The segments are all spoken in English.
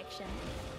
Reflection.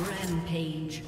Rampage.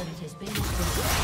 It has been destroyed.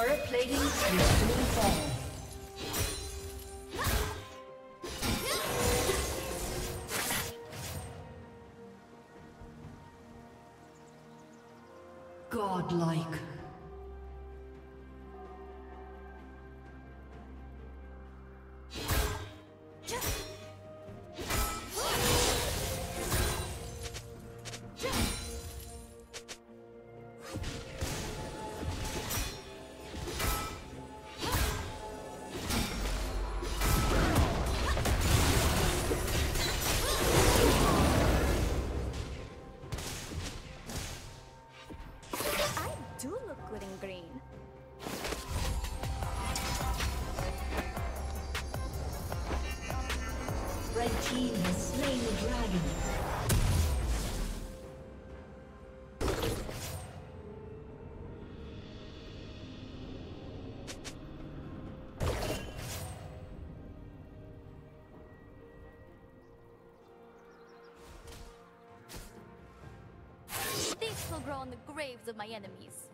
Turret plating will soon fall. This will grow on the graves of my enemies.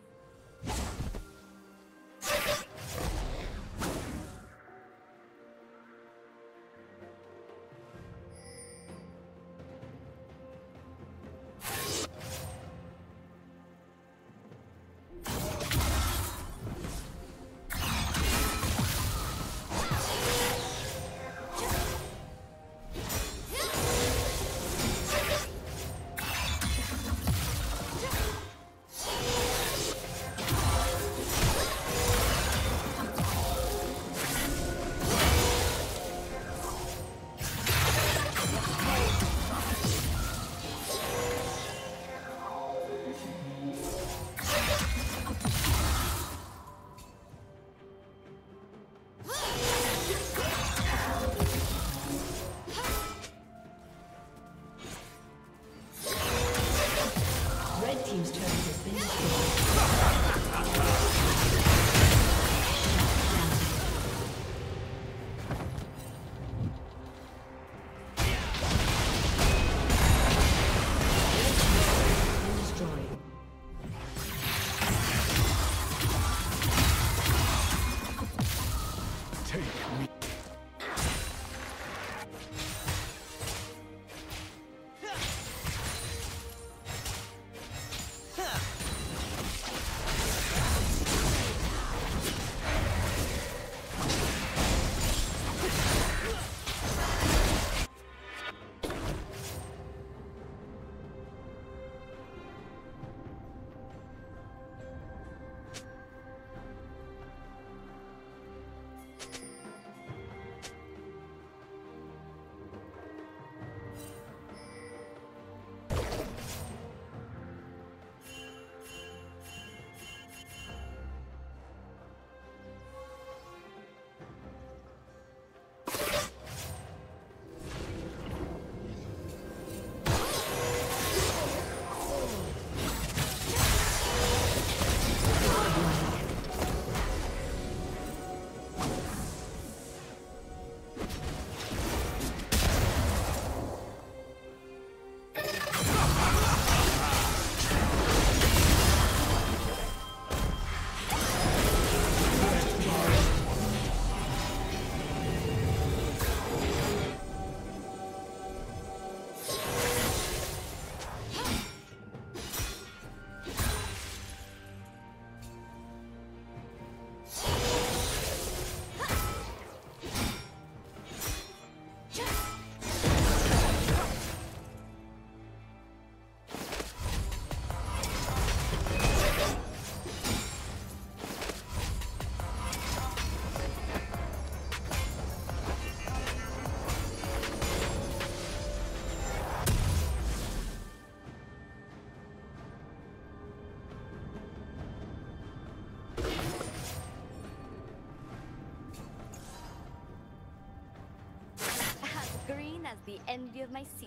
The envy of my sisters.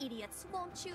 Idiots, won't you?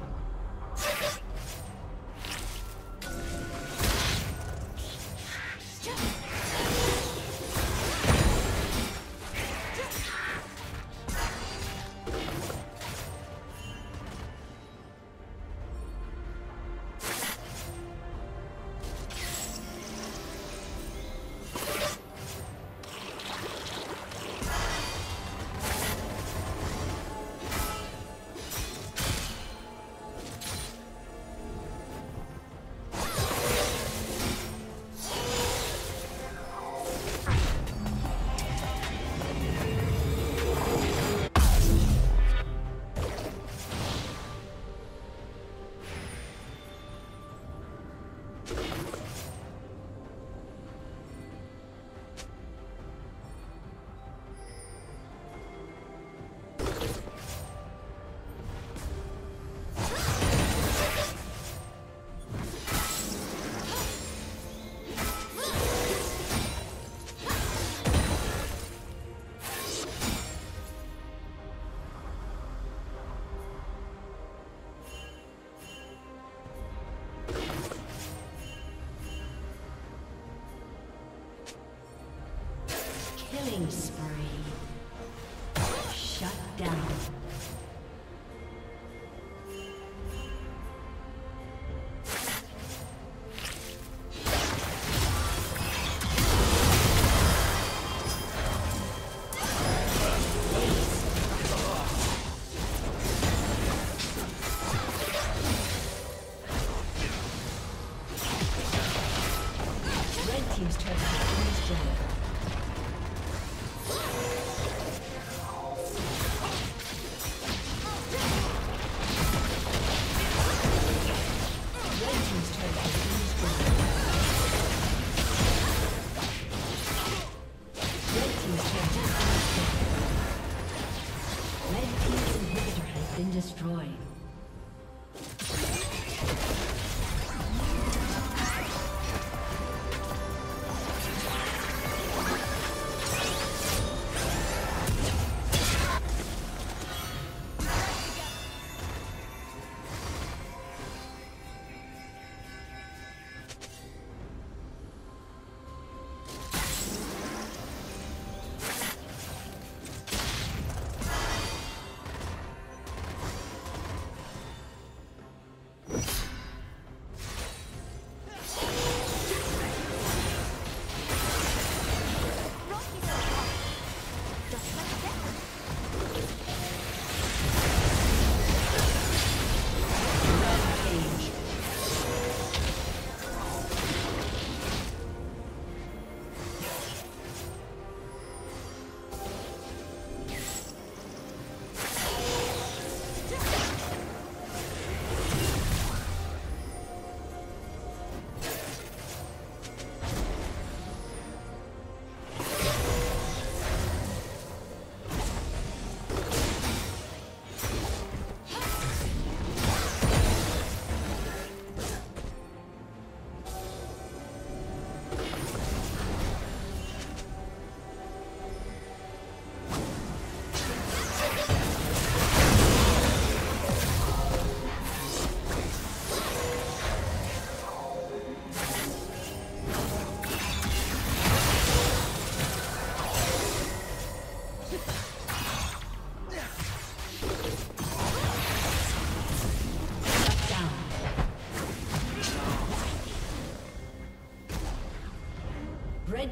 destroyed.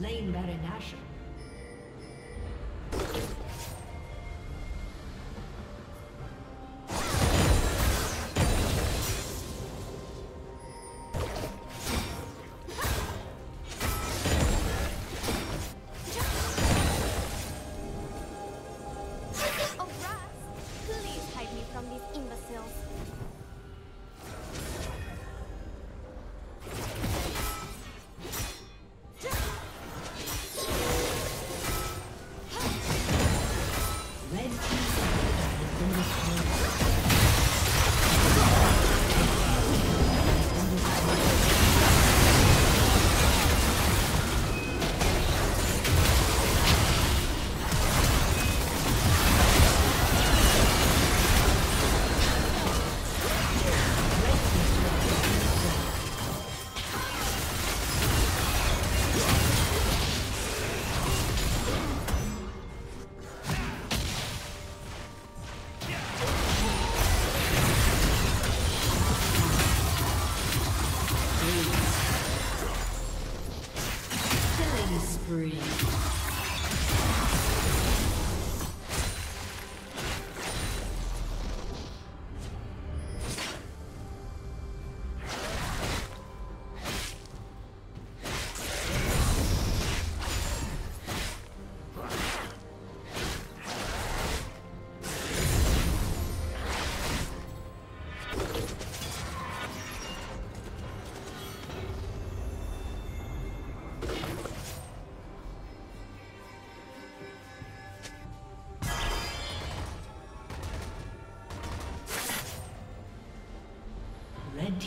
Slain Baron Nashor.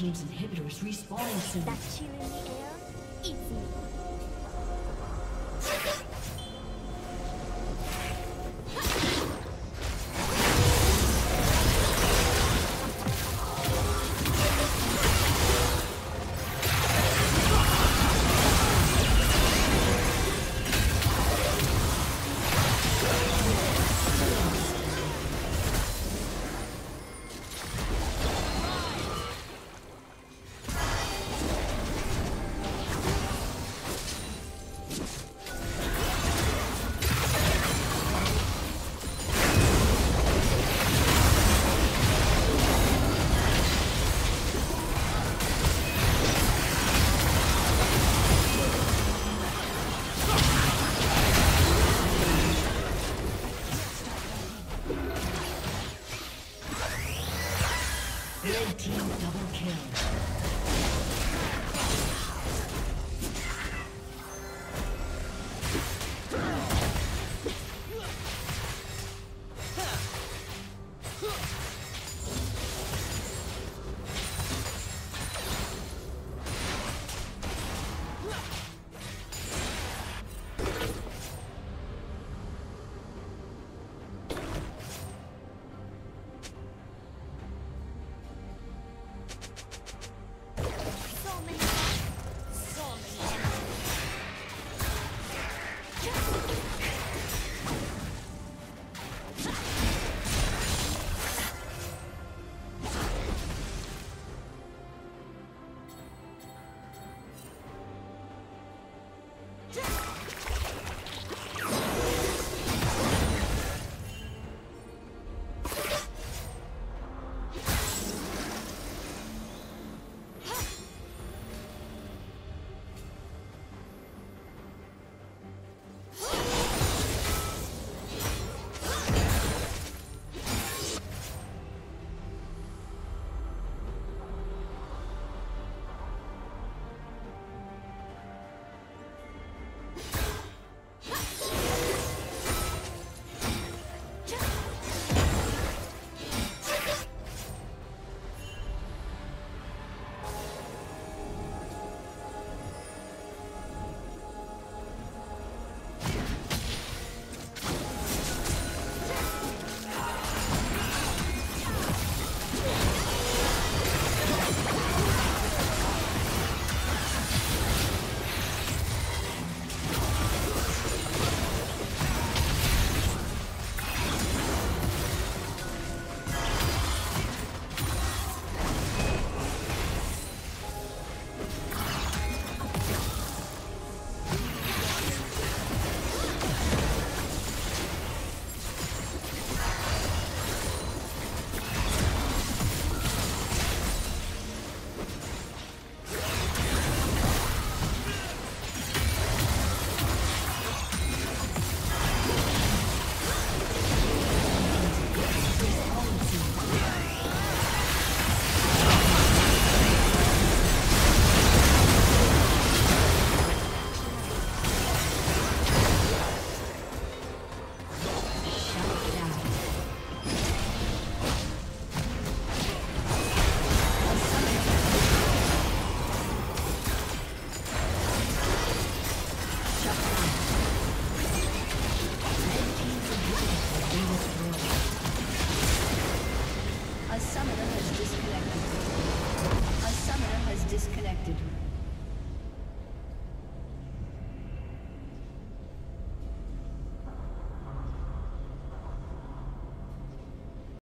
Team's inhibitor is respawning soon. That chill in the air